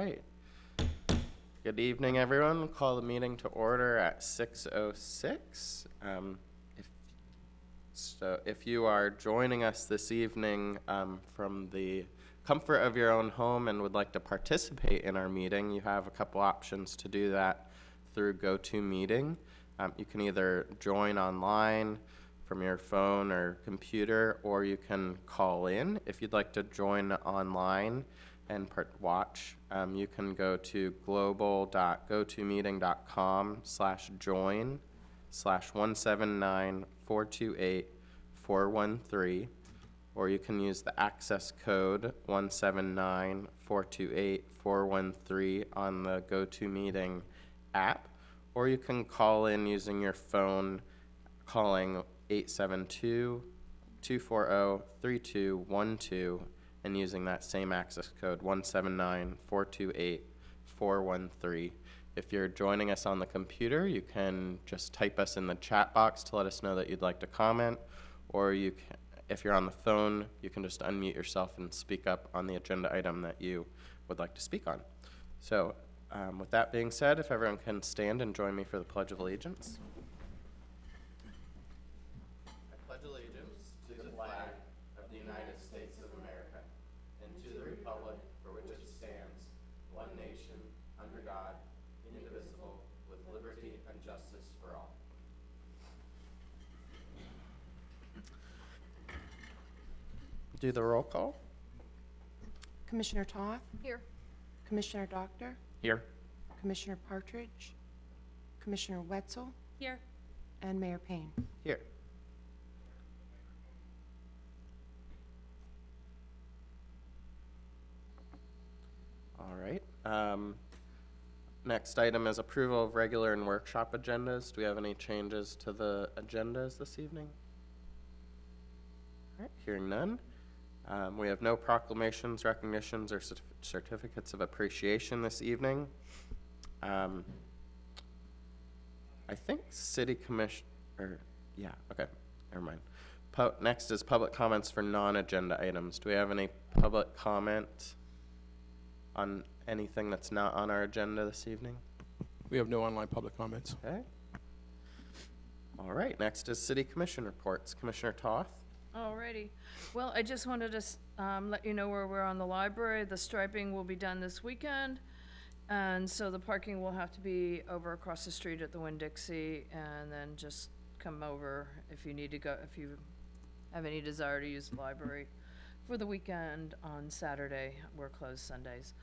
right. Good evening, everyone. We'll Call the meeting to order at 6:06. Um, if- So if you are joining us this evening um, from the comfort of your own home and would like to participate in our meeting, you have a couple options to do that through GoToMeeting. Um, You can either join online from your phone or computer, or you can call in. If you'd like to join online and part, watch, um, you can go to global.gotomeeting.com slash join slash one seven nine four two eight four one three, or you can use the access code one seven nine four two eight four one three on the GoToMeeting app, or you can call in using your phone, calling 872-240-3212, and using that same access code, 179-428-413. If you're joining us on the computer, you can just type us in the chat box to let us know that you'd like to comment, or you can, if you're on the phone, you can just unmute yourself and speak up on the agenda item that you would like to speak on. So, um, with that being said, if everyone can stand and join me for the Pledge of Allegiance. I pledge allegiance to the flag of the United States of America and to the republic for which it stands, one nation, under God, indivisible, with liberty and justice for all. Do the roll call? Commissioner Toth, Here. Commissioner Doctor, Here. Commissioner Partridge, Commissioner Wetzel, Here. and Mayor Payne. Here. All right. Um, next item is approval of regular and workshop agendas. Do we have any changes to the agendas this evening? All right, hearing none. Um, we have no proclamations, recognitions, or certif- certificates of appreciation this evening. Um, I think city commission, or, yeah, okay, never mind. Next is public comments for non-agenda items. Do we have any public comment on anything that's not on our agenda this evening? We have no online public comments. Okay. All right, next is city commission reports. Commissioner Toth? Alrighty. Well, I just wanted to, um, let you know where we're on the library. The striping will be done this weekend. And so the parking will have to be over across the street at the Winn-Dixie and then just come over if you need to go, if you have any desire to use the library for the weekend on Saturday. We're closed Sundays.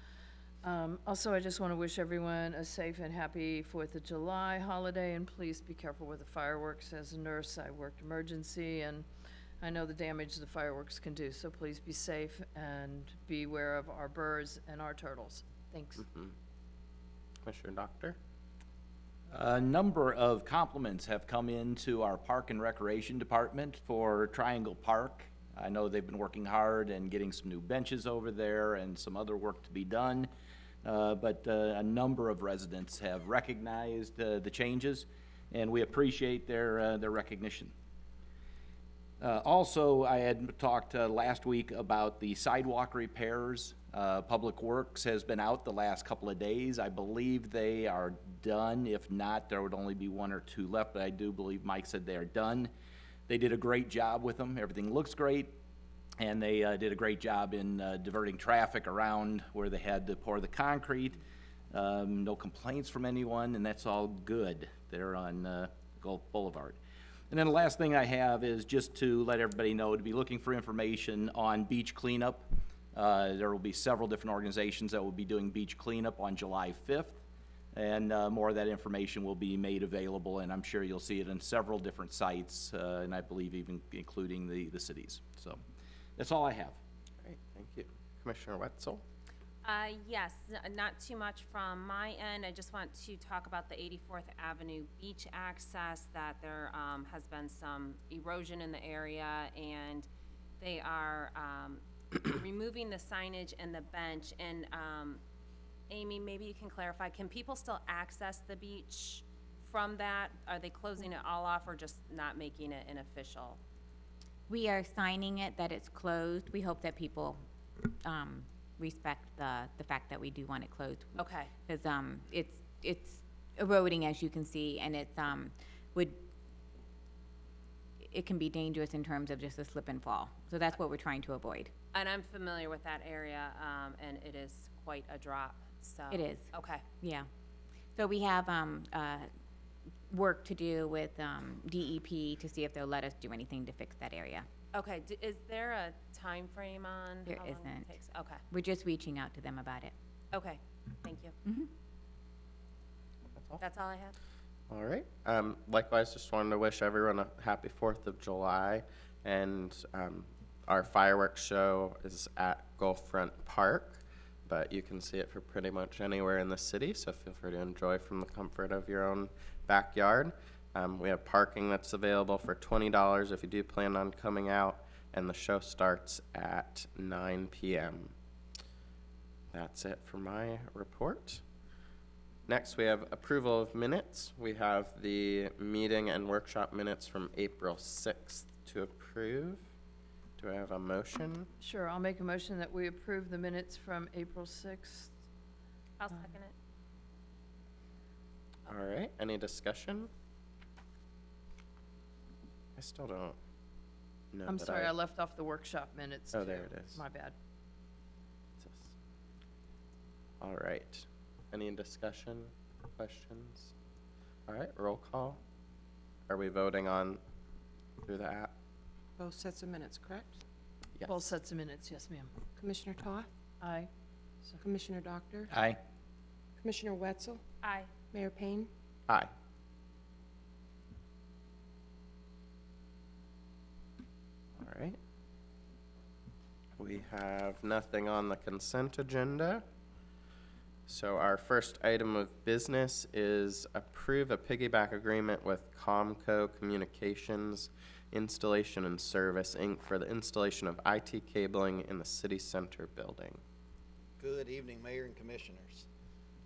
Um, also, I just want to wish everyone a safe and happy Fourth of July holiday, and please be careful with the fireworks. As a nurse, I worked emergency, and I know the damage the fireworks can do, so please be safe and be aware of our birds and our turtles. Thanks. Mhm. Commissioner Doctor? A number of compliments have come into our Park and Recreation Department for Triangle Park. I know they've been working hard and getting some new benches over there and some other work to be done. Uh, But uh, a number of residents have recognized uh, the changes, and we appreciate their, uh, their recognition. Uh, Also, I had talked uh, last week about the sidewalk repairs. Uh, Public Works has been out the last couple of days. I believe they are done. If not, there would only be one or two left, but I do believe Mike said they are done. They did a great job with them. Everything looks great. And they uh, did a great job in uh, diverting traffic around where they had to pour the concrete. Um, No complaints from anyone, and that's all good. They're on uh, Gulf Boulevard. And then the last thing I have is just to let everybody know, to be looking for information on beach cleanup. Uh, There will be several different organizations that will be doing beach cleanup on July 5th. And uh, more of that information will be made available, and I'm sure you'll see it in several different sites, uh, and I believe even including the, the cities. So that's all I have. Great, thank you. Commissioner Wetzel? Uh, yes, not too much from my end. I just want to talk about the 84th Avenue beach access, that there um, has been some erosion in the area, and they are um, removing the signage and the bench. And um, Amy, maybe you can clarify, can people still access the beach from that? Are they closing it all off or just not making it an official? We are signing it that it's closed. We hope that people um, respect the, the fact that we do want it closed. Okay, Because, um, it's, it's eroding, as you can see, and it's, um, would, it can be dangerous in terms of just a slip and fall. So that's what we're trying to avoid. and I'm familiar with that area, um, and it is quite a drop, so. It is. Okay, Yeah. So we have, um, uh, work to do with, um, DEP to see if they'll let us do anything to fix that area. okay, D- is there a time frame on? There how long it isn't. takes? Okay, We're just reaching out to them about it. okay, thank you. Mhm. That's all I have? All right. Um, likewise, just wanted to wish everyone a happy Fourth of July, and um, our fireworks show is at Gulfront Park, but you can see it for pretty much anywhere in the city. So feel free to enjoy from the comfort of your own backyard. Um, we have parking that's available for twenty dollars if you do plan on coming out, and the show starts at nine p.m. That's it for my report. Next, we have approval of minutes. We have the meeting and workshop minutes from April 6th to approve. Do I have a motion? Sure, I'll make a motion that we approve the minutes from April 6th. I'll second it. All right, any discussion? I still don't know. I'm that sorry, I left off the workshop minutes, Oh, there it is. My bad. All right, any discussion, questions? All right, roll call. Are we voting on through the app? Both sets of minutes, correct? Yes. Both sets of minutes, yes, ma'am. Commissioner Toth, Aye. Commissioner Doctor, Aye. Commissioner Wetzel, Aye. Mayor Payne. Aye. All right. We have nothing on the consent agenda. So our first item of business is approve a piggyback agreement with Comco Communications Installation and Service, Inc. for the installation of IT cabling in the city center building. Good evening, Mayor and Commissioners.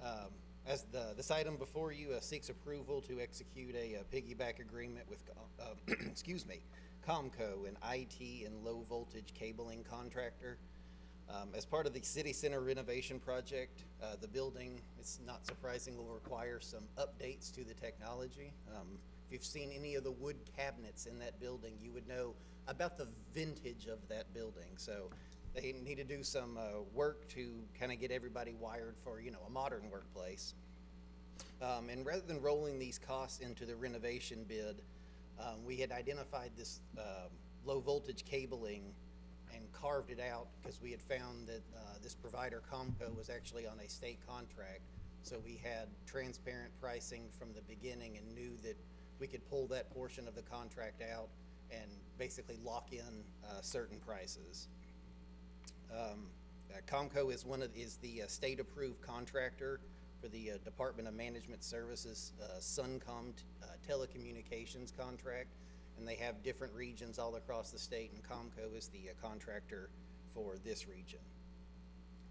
Um, As the, this item before you uh, seeks approval to execute a uh, piggyback agreement with, uh, excuse me, Comco, an IT and low-voltage cabling contractor. Um, As part of the city center renovation project, uh, the building, it's not surprising, will require some updates to the technology. Um, If you've seen any of the wood cabinets in that building, you would know about the vintage of that building. So they need to do some uh, work to kind of get everybody wired for, you know, a modern workplace. Um, and rather than rolling these costs into the renovation bid, um, we had identified this um, low voltage cabling and carved it out because we had found that uh, this provider, Comco, was actually on a state contract. So we had transparent pricing from the beginning and knew that we could pull that portion of the contract out and basically lock in uh, certain prices. Um, uh, Comco is one of, is the uh, state-approved contractor for the uh, Department of Management Services, uh, Suncom t- uh, telecommunications contract, and they have different regions all across the state, and Comco is the uh, contractor for this region.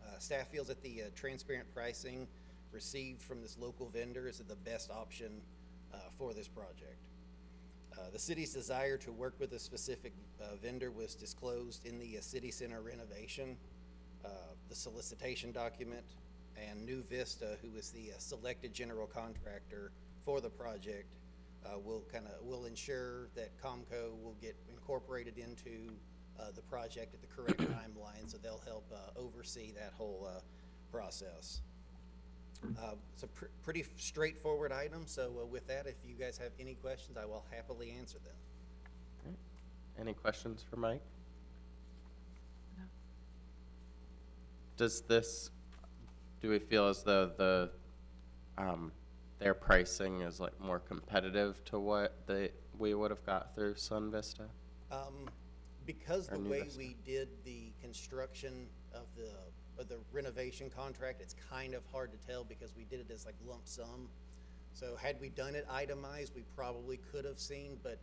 Uh, Staff feels that the uh, transparent pricing received from this local vendor is the best option for this project. The city's desire to work with a specific vendor was disclosed in the city center renovation, the solicitation document, and New Vista, who is the uh, selected general contractor for the project, uh, will kind of, will ensure that Comco will get incorporated into uh, the project at the correct timeline, so they'll help uh, oversee that whole uh, process. Uh, It's a pr- pretty straightforward item, so uh, with that, if you guys have any questions, I will happily answer them. Any questions for Mike? Does this, do we feel as though the, um, their pricing is like more competitive to what they, we would have got through Sun Vista? Um, Because Or the New way Vista. we did the construction of the, of the renovation contract, it's kind of hard to tell because we did it as like lump sum. So had we done it itemized, we probably could have seen, but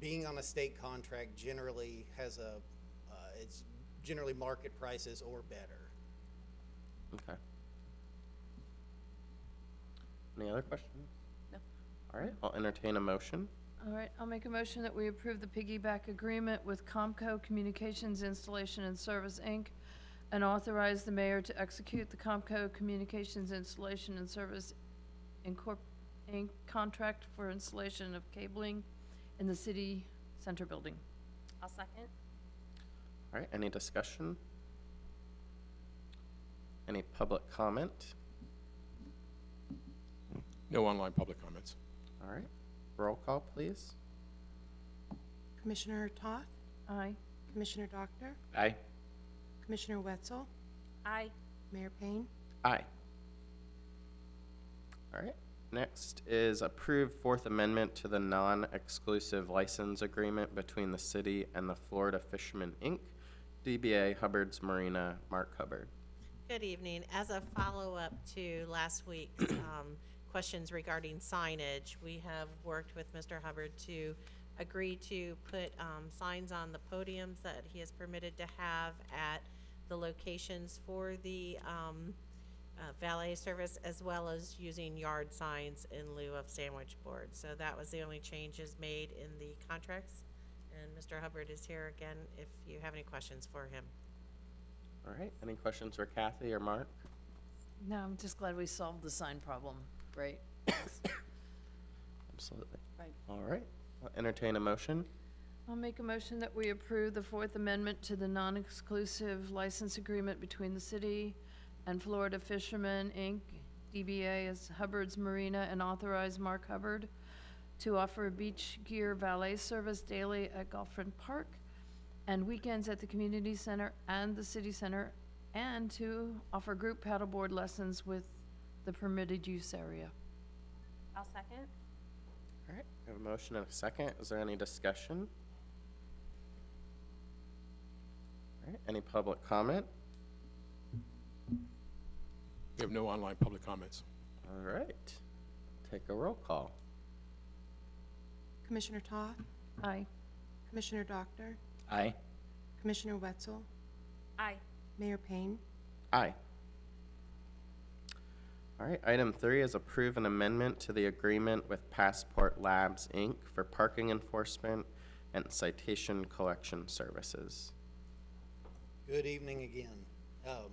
being on a state contract generally has a, uh, it's generally market prices or better. Okay. Any other questions? No. All right, I'll entertain a motion. All right, I'll make a motion that we approve the piggyback agreement with Comco Communications Installation and Service, Inc. and authorize the mayor to execute the Comco Communications Installation and Service Incorp. Inc. contract for installation of cabling in the city center building. I'll second. All right, any discussion? Any public comment? No online public comments. All right, roll call, please. Commissioner Toth, Aye. Commissioner Doctor, Aye. Commissioner Wetzel, Aye. Mayor Payne. Aye. All right, next is approve Fourth Amendment to the non-exclusive license agreement between the city and the Florida Fishermen, Inc., DBA Hubbard's Marina, Mark Hubbard. Good evening. As a follow-up to last week's um, questions regarding signage, we have worked with Mr. Hubbard to agree to put um, signs on the podiums that he is permitted to have at the locations for the um, uh, valet service, as well as using yard signs in lieu of sandwich boards. So that was the only changes made in the contracts. And Mr. Hubbard is here again if you have any questions for him. All right, any questions for Kathy or Mark? No, I'm just glad we solved the sign problem, right? Absolutely. Right. All right, I'll entertain a motion. I'll make a motion that we approve the Fourth Amendment to the non-exclusive license agreement between the city and Florida Fishermen, Inc., DBA as Hubbard's Marina, and authorize Mark Hubbard to offer a beach gear valet service daily at Gulfront Park and weekends at the community center and the city center, and to offer group paddleboard lessons with the permitted use area. I'll second. All right, we have a motion and a second. Is there any discussion? All right, any public comment? We have no online public comments. All right, take a roll call. Commissioner Toth, Aye. Commissioner Doctor, Aye. Commissioner Wetzel, Aye. Mayor Payne. Aye. All right, item three is approve an amendment to the agreement with Passport Labs, Inc. for parking enforcement and citation collection services. Good evening again. Um,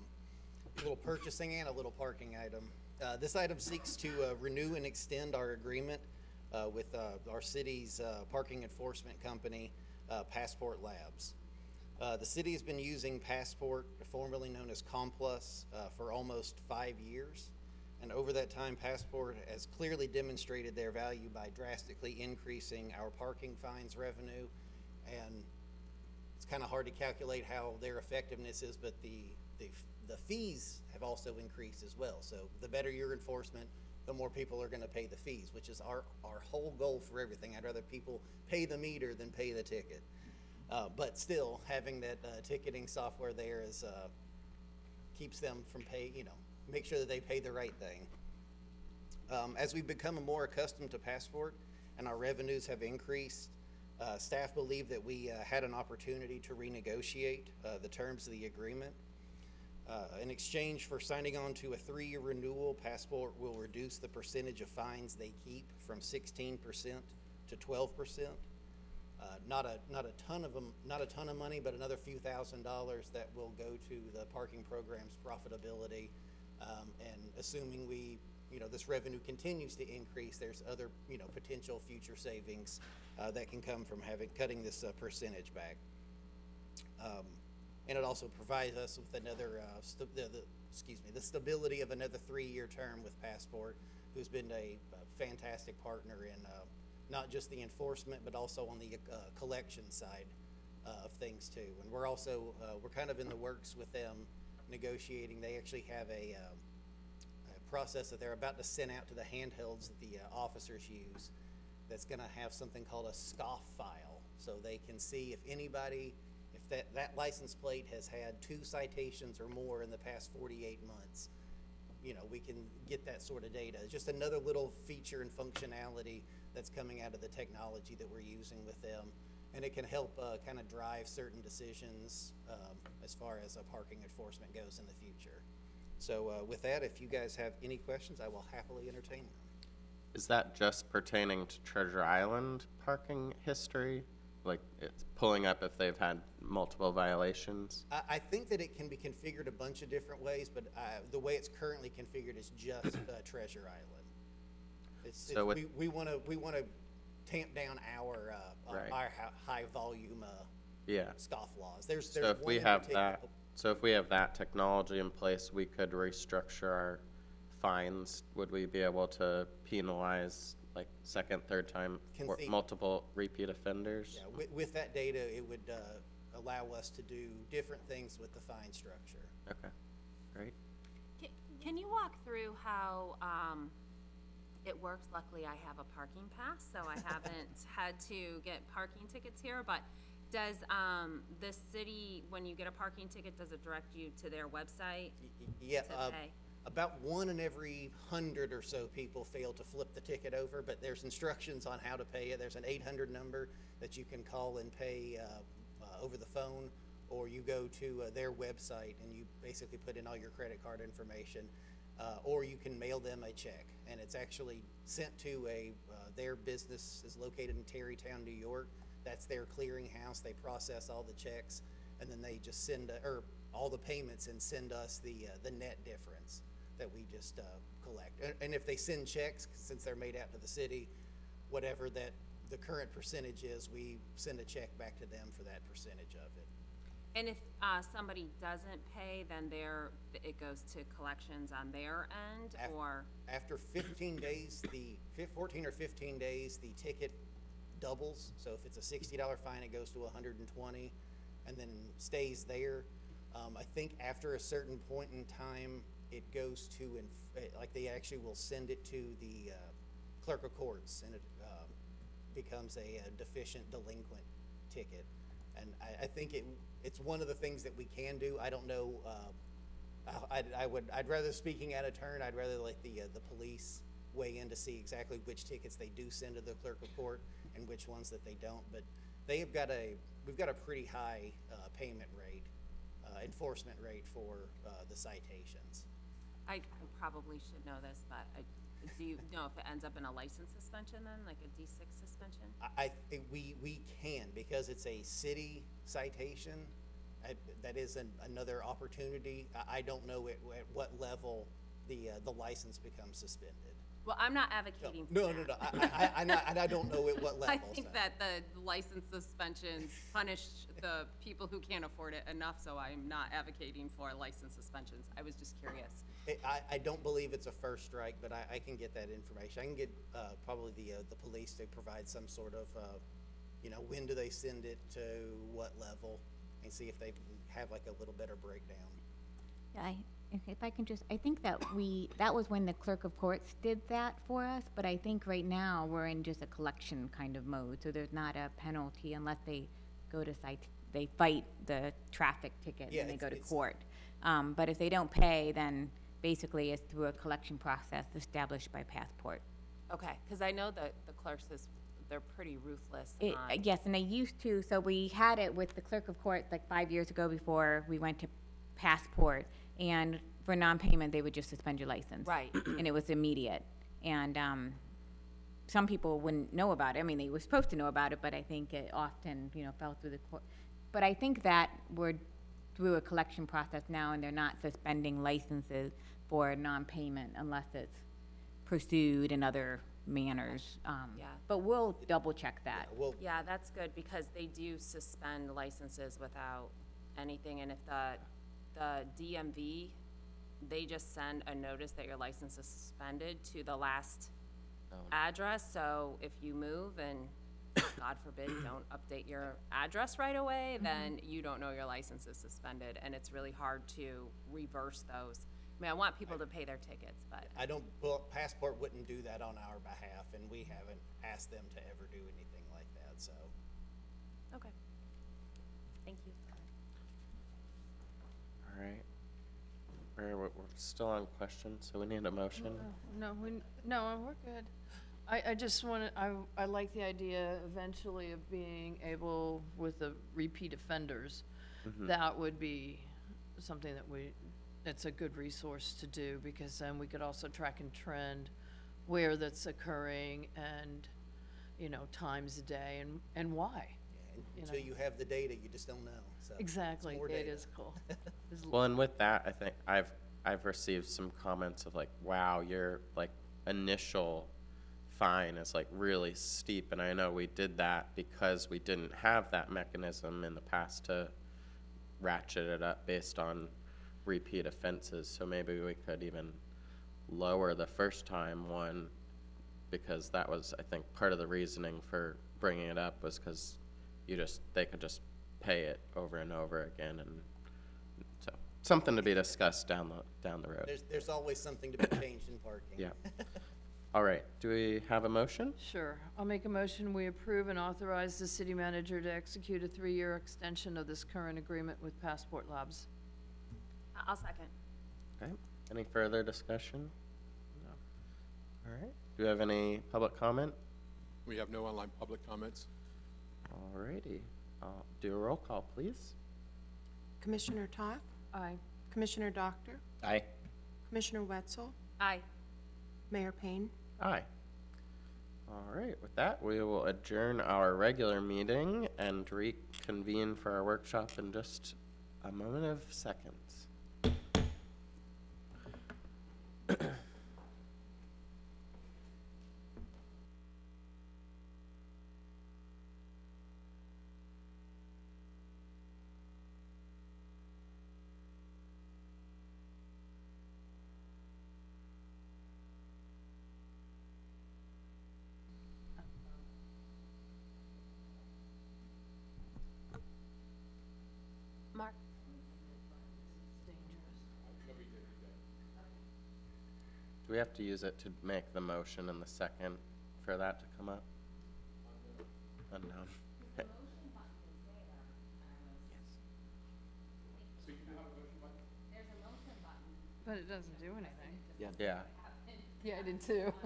A little purchasing and a little parking item. Uh, This item seeks to uh, renew and extend our agreement uh, with uh, our city's uh, parking enforcement company, uh, Passport Labs. The city has been using Passport, formerly known as Complus, for almost five years. And over that time, Passport has clearly demonstrated their value by drastically increasing our parking fines revenue and it's kind of hard to calculate how their effectiveness is, but the, the, the fees have also increased as well. So the better your enforcement, the more people are gonna pay the fees, which is our, our whole goal for everything. I'd rather people pay the meter than pay the ticket. Uh, but still, having that, uh, ticketing software there is, uh, keeps them from pay, you know, make sure that they pay the right thing. Um, as we've become more accustomed to Passport and our revenues have increased, uh, staff believe that we uh, had an opportunity to renegotiate uh, the terms of the agreement. Uh, in exchange for signing on to a three-year renewal, Passport will reduce the percentage of fines they keep from sixteen percent to twelve percent. Uh, not a, not a ton of them, not a ton of money, but another few thousand dollars that will go to the parking program's profitability. Um, and assuming we, you know, this revenue continues to increase, there's other, you know, potential future savings, uh, that can come from having, cutting this, uh, percentage back. Um, and it also provides us with another, uh, the, the, excuse me, the stability of another three-year term with Passport, who's been a a fantastic partner in, uh, not just the enforcement, but also on the, uh, collection side, uh, of things too. And we're also, we're kind of in the works with them negotiating, they actually have a, um, a process that they're about to send out to the handhelds that the uh, officers use that's gonna have something called a scoff file, so they can see if anybody, if that, that license plate has had two citations or more in the past forty-eight months, you know, we can get that sort of data. It's just another little feature and functionality that's coming out of the technology that we're using with them. And it can help, uh, kind of drive certain decisions, um, as far as, a parking enforcement goes in the future. So, uh, with that, if you guys have any questions, I will happily entertain them. Is that just pertaining to Treasure Island parking history? like, it's pulling up if they've had multiple violations? I, I think that it can be configured a bunch of different ways, but, uh, the way it's currently configured is just, uh, Treasure Island. It's, So it's, we, we wanna, we wanna tamp down our, uh, uh, Right. our hi- high volume, uh, Yeah. scofflaws. There's, So there's if we in have particular- that, so if we have that technology in place, we could restructure our fines. Would we be able to penalize like second, third time, or Conceive- multiple repeat offenders? Yeah, with, with that data, it would, uh, allow us to do different things with the fine structure. Okay, great. Can, can you walk through how, um, it works? Luckily, I have a parking pass, so I haven't had to get parking tickets here, but does, um, the city, when you get a parking ticket, does it direct you to their website? Y- y- Yeah, To uh, pay. about one in every hundred or so people fail to flip the ticket over, but there's instructions on how to pay it. There's an eight hundred number that you can call and pay, uh, uh, over the phone, or you go to, uh, their website and you basically put in all your credit card information. Uh, or you can mail them a check, and it's actually sent to a, uh, their business is located in Tarrytown, New York. That's their clearinghouse. They process all the checks, and then they just send, uh, or all the payments and send us the, uh, the net difference that we just, uh, collect. And, and if they send checks, since they're made out to the city, whatever that, the current percentage is, we send a check back to them for that percentage of it. And if, uh, somebody doesn't pay, then there, it goes to collections on their end, Af- or? After fifteen days, the, fif- fourteen or fifteen days, the ticket doubles. So if it's a sixty dollar fine, it goes to hundred and twenty, and then stays there. Um, I think after a certain point in time, it goes to, eh, like, they actually will send it to the, uh, clerk of courts, and it, um, becomes a uh, deficient delinquent ticket. And I, I think it, it's one of the things that we can do. I don't know, uh, I, I'd- I would, rather, speaking out of turn, I'd rather let the, uh, the police weigh in to see exactly which tickets they do send to the clerk of court and which ones that they don't, but they have got a, we've got a pretty high, uh, payment rate, uh, enforcement rate for, uh, the citations. I, I probably should know this, but I, do you know if it ends up in a license suspension then, like a D six suspension? I, I, think we, we can, because it's a city citation, I, that is an, another opportunity. I, I don't know at, at what level the, uh, the license becomes suspended. Well, I'm not advocating for No, that. no, no, I, I, I, not- and I don't know at what level. I think so. that the license suspensions punish the people who can't afford it enough, so I'm not advocating for license suspensions. I was just curious. I, I don't believe it's a first strike, but I, I can get that information. I can get, uh, probably the, uh, the police to provide some sort of, uh, you know, when do they send it to what level? And see if they have like a little better breakdown. I, if- if I can just, I think that we, that was when the clerk of courts did that for us, but I think right now, we're in just a collection kind of mode, so there's not a penalty unless they go to cite, they fight the traffic ticket, Yeah, and they go to court. Um, but if they don't pay, then basically it's through a collection process established by Passport. Okay, because I know that the clerks is, they're pretty ruthless It, on. yes, and they used to, so we had it with the clerk of court like five years ago before we went to passport. And for non-payment, they would just suspend your license. Right. And it was immediate. And, um, some people wouldn't know about it. I mean, they were supposed to know about it, but I think it often, you know, fell through the court. But I think that we're through a collection process now and they're not suspending licenses for non-payment unless it's pursued in other manners. Um, Yeah. But we'll double check that. Well, Yeah, that's good, because they do suspend licenses without anything, and if the, the DMV, they just send a notice that your license is suspended to the last address, so if you move and, God forbid, don't update your address right away, then you don't know your license is suspended, and it's really hard to reverse those. I mean, I want people to pay their tickets, but, I don't, well, Passport wouldn't do that on our behalf, and we haven't asked them to ever do anything like that, so. okay. Thank you. All right. We're, we're we're still on questions, so we need a motion. No, we, no, we're good. I, I just wanted, I, I like the idea eventually of being able, with the repeat offenders, mm-hmm. that would be something that we, it's a good resource to do, because then we could also track and trend where that's occurring and, you know, times a day and, and why. you Until know. you have the data, you just don't know, so. it's Exactly, more it data. is cool. There's Well, and with that, I think I've, I've received some comments of like, wow, your like initial fine is like really steep. And I know we did that because we didn't have that mechanism in the past to ratchet it up based on repeat offenses. So maybe we could even lower the first time one because that was, I think, part of the reasoning for bringing it up was because you just, they could just pay it over and over again and so, something to be discussed down the, down the road. There's, there's always something to be changed in parking. Yeah. All right, do we have a motion? Sure. I'll make a motion, we approve and authorize the city manager to execute a three-year extension of this current agreement with Passport Labs. I'll second. Okay, any further discussion? No. All right, do we have any public comment? We have no online public comments. All righty, I'll do a roll call, please. Commissioner Toth, Aye. Commissioner Doctor, Aye. Commissioner Wetzel, Aye. Mayor Payne. Aye. All right, with that, we will adjourn our regular meeting and reconvene for our workshop in just a moment of seconds. We have to use it to make the motion in the second for that to come up? Unknown. Okay. But it doesn't do anything. Yeah, Yeah, I did too.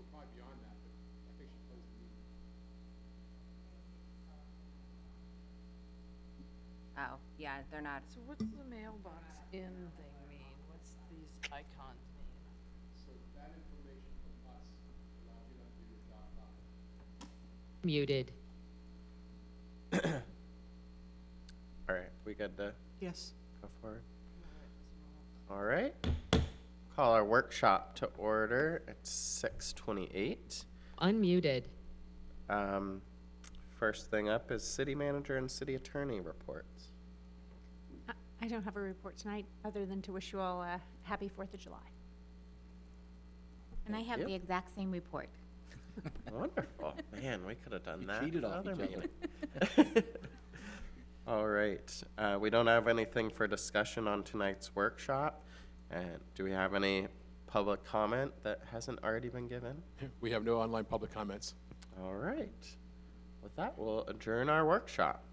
We're probably beyond that, but I think she closed the meeting. Oh, yeah, they're not, So what's the mailbox in thing mean? What's these icons mean? So that information from us allows you to do your job properly. Muted. all right, we good to Yes. go forward? All right, call our workshop to order at six twenty-eight. Unmuted. Um, first thing up is city manager and city attorney reports. I- I don't have a report tonight, other than to wish you all a happy Fourth of July. And I have you. the exact same report. Wonderful. Man, we could have done You that. cheated in off another each other. meeting. All right, uh, we don't have anything for discussion on tonight's workshop. And do we have any public comment that hasn't already been given? We have no online public comments. All right. With that, we'll adjourn our workshop.